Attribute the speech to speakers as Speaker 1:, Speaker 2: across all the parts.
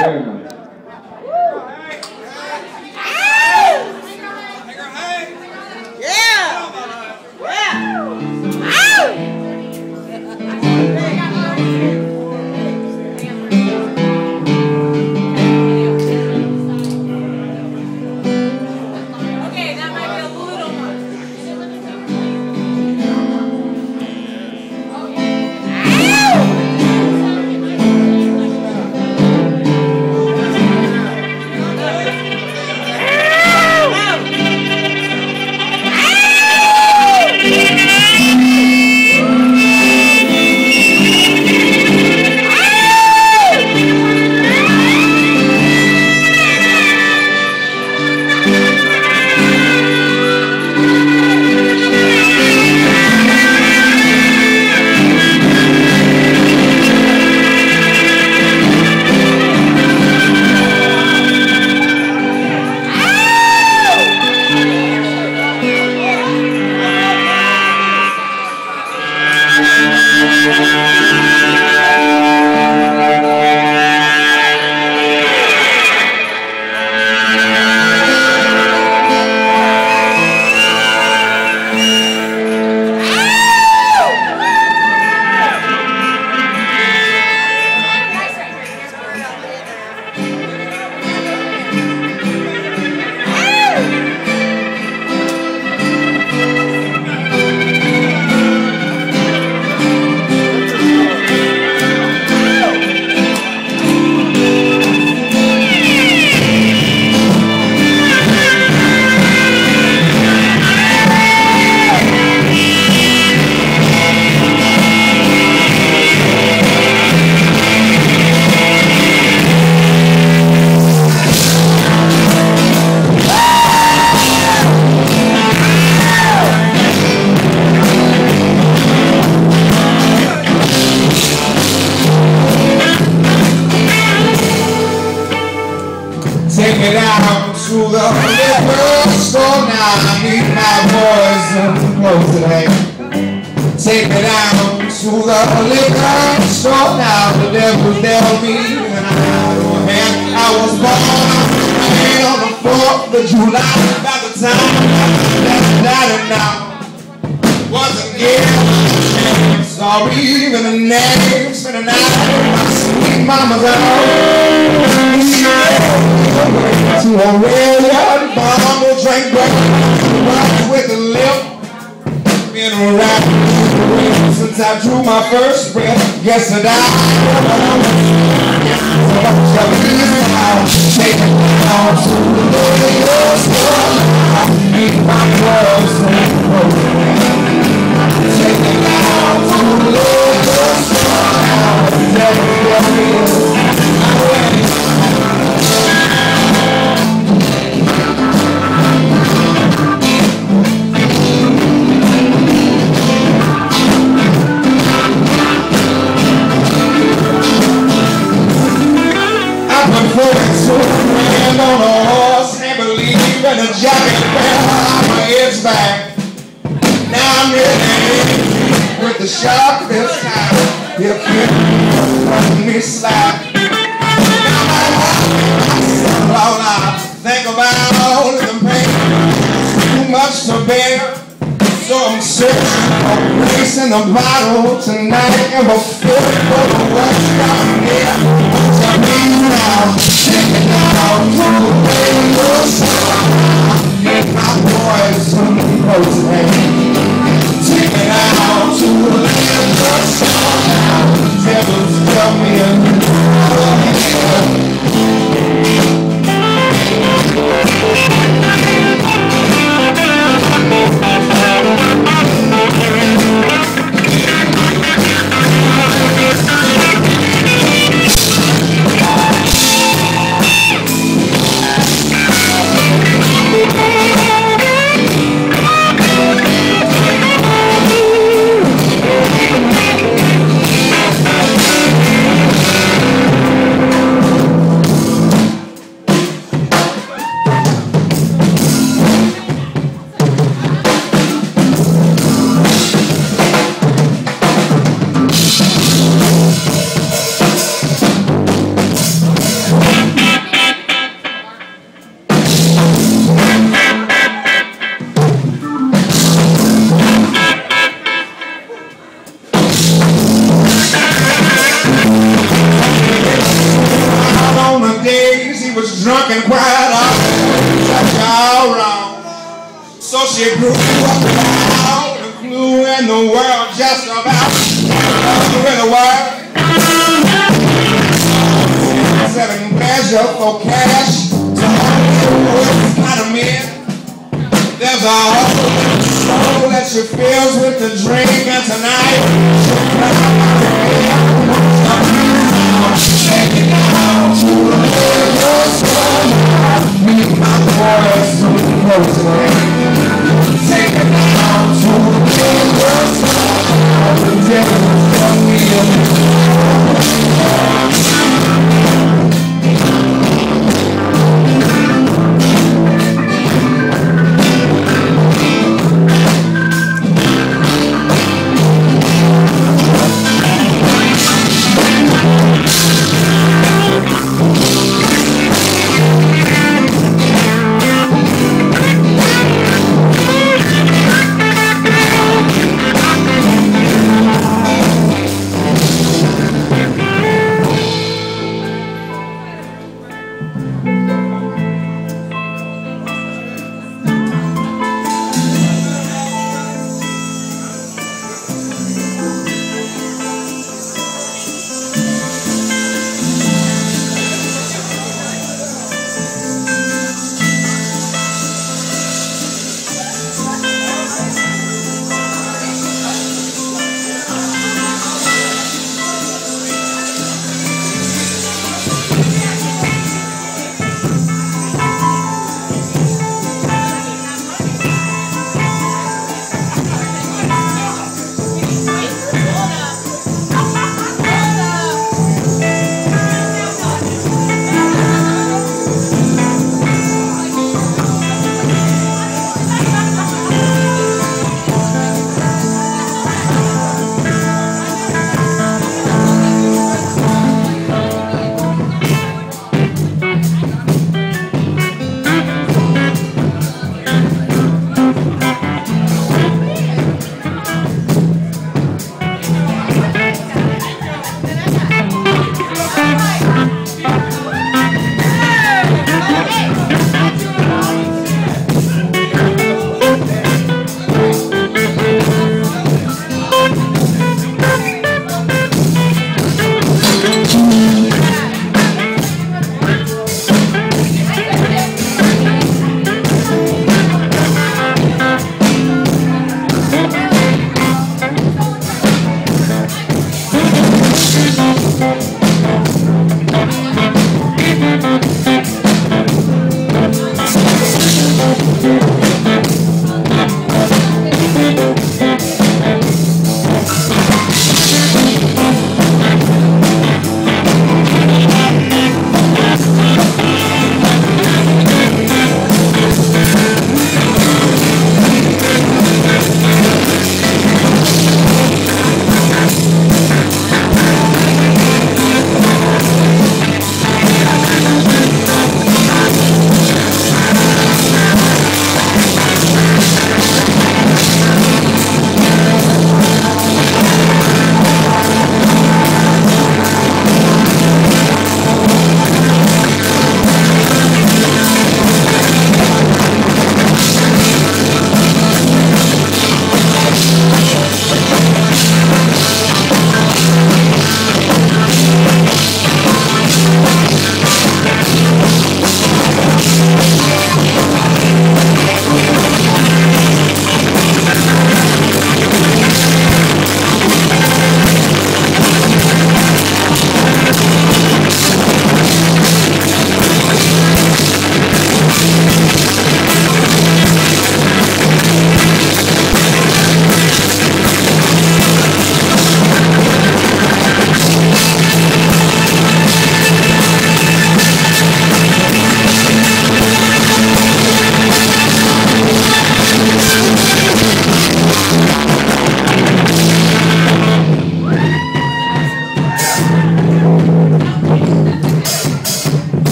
Speaker 1: Very.
Speaker 2: Take Take it out to the liquor store now. The devil dealt me and I don't have. I was born on the 4th of July. By the time died and now wasn't here. Sorry, even the names and the night. My sweet mama's out. To a yard bomb, will drink break, rock with the lip. Been around since I drew my first breath. Yes, I. Now take it down to the radio store? Meet my girls and Take it down to the radio store. Never feel Now I'm with the sharpest knife. He'll keep me. Now heart, all I think about all the pain. Too much to bear. So I'm searching for grace in the bottle tonight and before for the rush down here. Tell me now, take it down to the thinks he was drunk and cried out, all around. So she grew up wild and flew in the world just about in the world. Selling pleasure for cash to all kind of men. There's a hole in your soul that she fills with the drink and tonight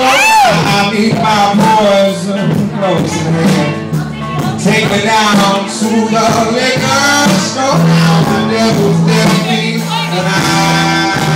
Speaker 2: I need my boys close in hand. Take me down to the liquor store. The devil's dead and I.